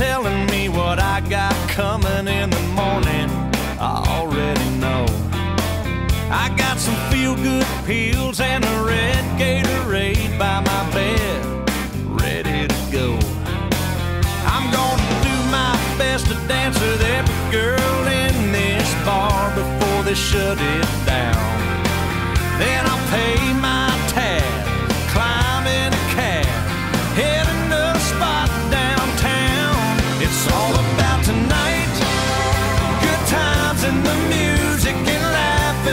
telling me what I got coming in the morning. I already know. I got some feel good pills and a red Gatorade by my bed, ready to go. I'm gonna do my best to dance with every girl in this bar before they shut it down.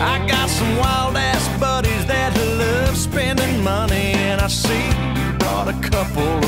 I got some wild ass buddies that love spending money, and I see you brought a couple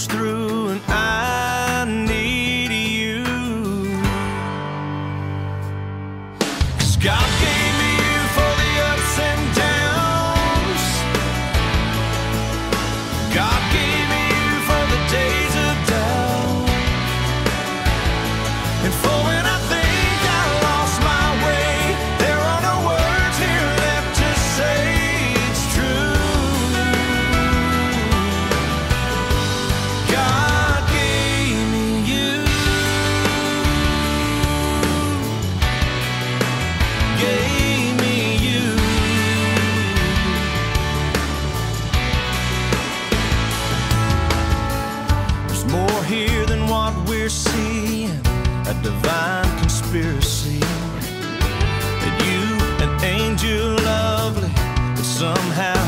and somehow.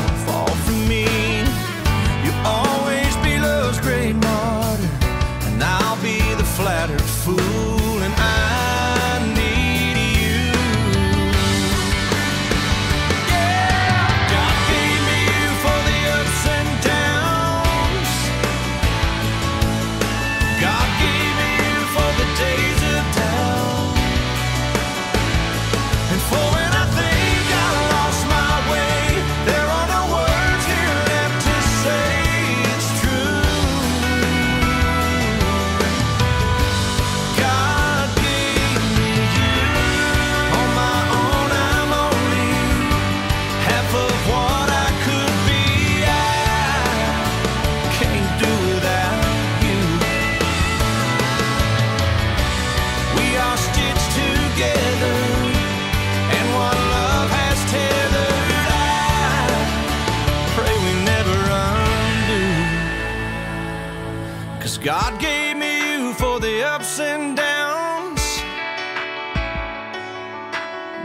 God gave me you for the ups and downs.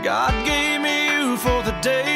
God gave me you for the days.